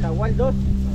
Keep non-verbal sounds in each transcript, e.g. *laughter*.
Tahual 2.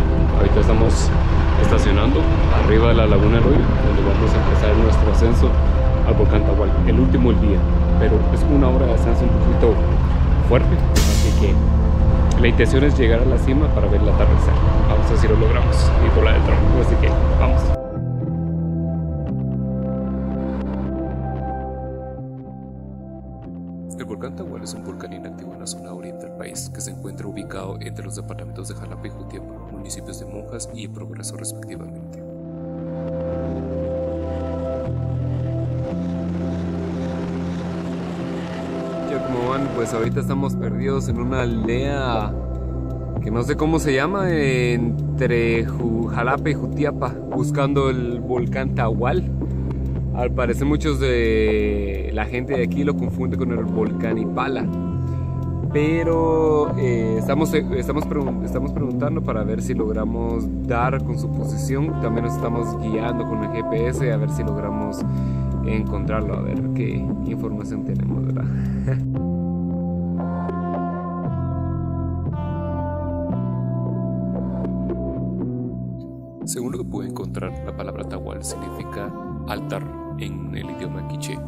Ahorita estamos estacionando arriba de la Laguna del donde vamos a empezar nuestro ascenso al volcán Tahual, el último del día. Pero es una hora de ascenso un poquito fuerte, así que la intención es llegar a la cima para ver el atardecer. Vamos a ver si lo logramos y volar el tronco, así que vamos. El volcán Tahual es un volcán inactivo se encuentra ubicado entre los departamentos de Jalapa y Jutiapa, municipios de Monjas y Progreso respectivamente. Ya como van, pues ahorita estamos perdidos en una aldea que no sé cómo se llama, entre Jalapa y Jutiapa, buscando el volcán Tahual. Al parecer muchos de la gente de aquí lo confunde con el volcán Ipala. Pero eh, estamos, estamos, pregun- estamos preguntando para ver si logramos dar con su posición. También nos estamos guiando con el GPS a ver si logramos encontrarlo, a ver qué información tenemos, ¿verdad? *laughs* Según lo que pude encontrar, la palabra Tahual significa altar en el idioma quiché.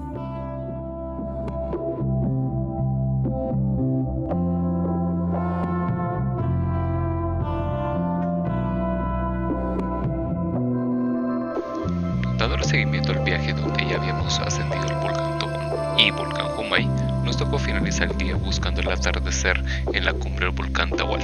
El viaje donde ya habíamos ascendido el volcán Tobón y volcán Humay, nos tocó finalizar el día buscando el atardecer en la cumbre del volcán Tahual.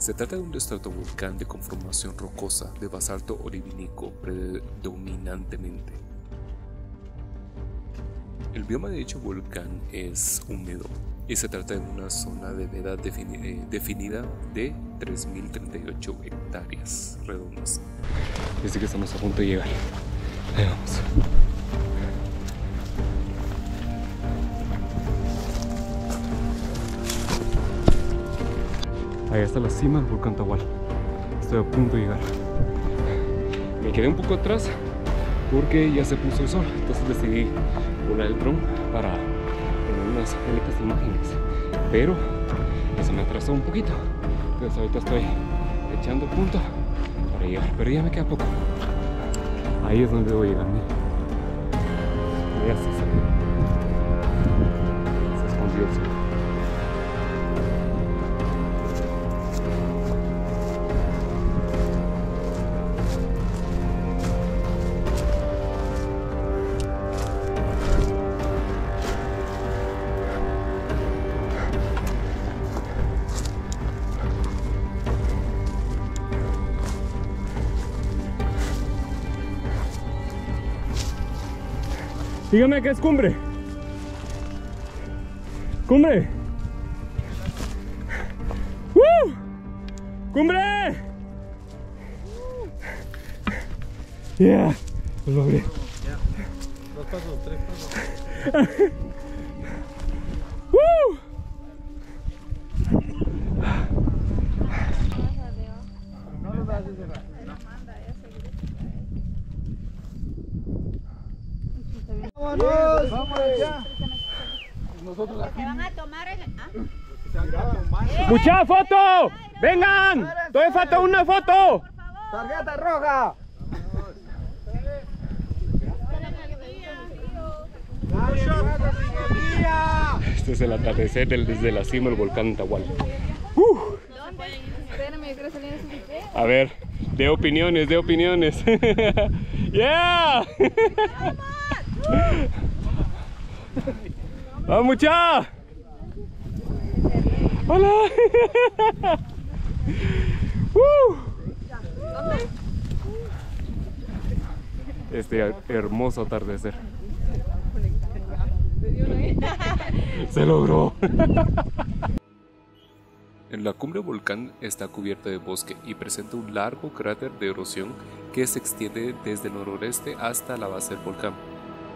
Se trata de un estratovolcán de conformación rocosa de basalto olivínico predominantemente. El bioma de dicho volcán es húmedo y se trata de una zona de defini- eh, definida de 3.038 hectáreas redondas. Dice que estamos a punto de llegar. Ahí vamos. Ahí está la cima del volcán Tahual. Estoy a punto de llegar. Me quedé un poco atrás porque ya se puso el sol. Entonces decidí volar el dron para tener unas bonitas imágenes. Pero eso me atrasó un poquito. Entonces ahorita estoy echando punto para llegar. Pero ya me queda poco. Ahí es donde a llegar. Ya. Se escondió el sol. Dígame qué es cumbre. Cumbre. ¡Uh! ¡Cumbre! Yeah, lo logré. Dos pasos, tres pasos. *laughs* Nosotros aquí. Se van a tomar el... ¿ah? ¡Mucha foto! ¡Vengan! ¡Todavía falta una foto! Tarjeta roja. Este es el atardecer del- desde la cima del volcán Tahual. Videos. A ver, de opiniones, de opiniones. *laughs* ¡Yeah! ¡Vamos, mucha! ¡Hola! *laughs* ¡Uh! Este hermoso atardecer. Se logró. *laughs* En la cumbre volcán está cubierta de bosque y presenta un largo cráter de erosión que se extiende desde el noroeste hasta la base del volcán.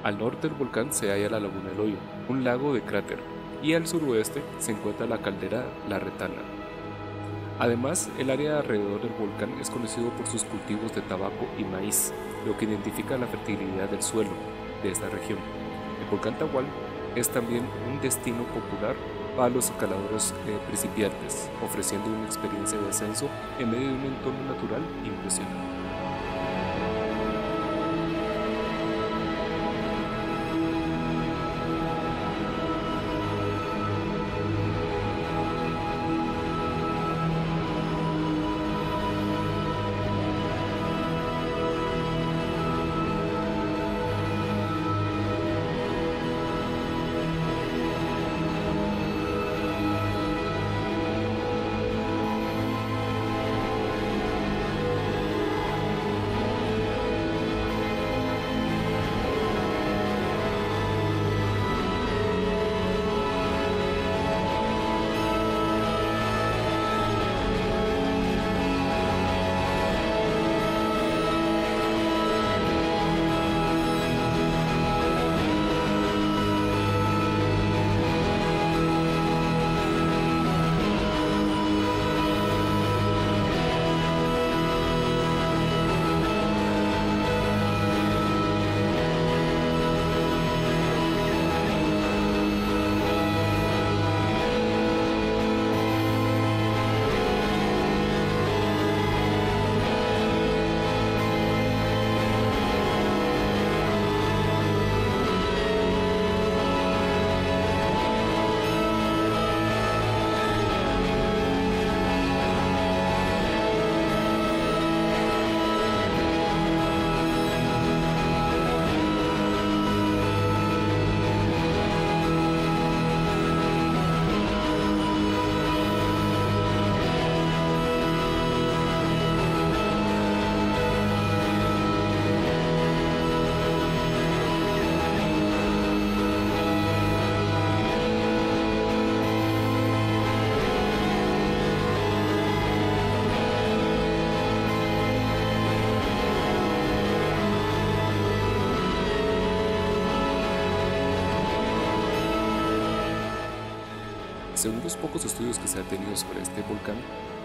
Al norte del volcán se halla la laguna del hoyo, un lago de cráter, y al suroeste se encuentra la caldera La Retana. Además, el área alrededor del volcán es conocido por sus cultivos de tabaco y maíz, lo que identifica la fertilidad del suelo de esta región. El volcán Tahual es también un destino popular para los escaladores eh, principiantes, ofreciendo una experiencia de ascenso en medio de un entorno natural impresionante. Según los pocos estudios que se han tenido sobre este volcán,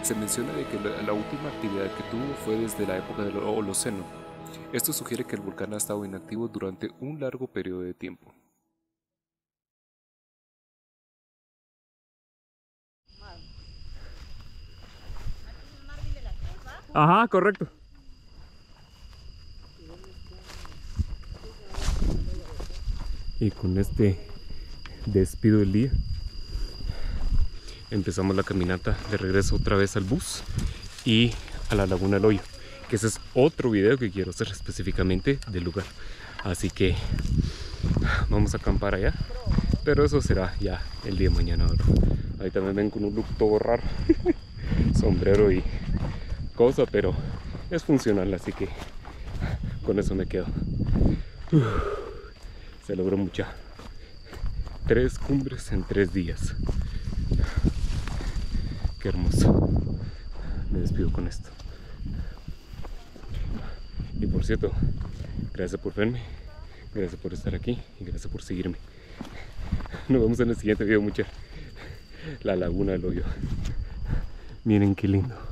se menciona de que la, la última actividad que tuvo fue desde la época del Holoceno. Esto sugiere que el volcán ha estado inactivo durante un largo periodo de tiempo. Ajá, correcto. Y con este despido del día, empezamos la caminata de regreso otra vez al bus y a la Laguna del Hoyo, que ese es otro video que quiero hacer específicamente del lugar. Así que vamos a acampar allá, pero eso será ya el día de mañana. Ahí también ven con un look todo raro, *laughs* sombrero y cosa, pero es funcional, así que con eso me quedo. Se logró mucha. Tres cumbres en tres días. Qué hermoso. Me despido con esto. Y por cierto, gracias por verme, gracias por estar aquí y gracias por seguirme. Nos vemos en el siguiente video, mucha. La laguna del hoyo. Miren qué lindo.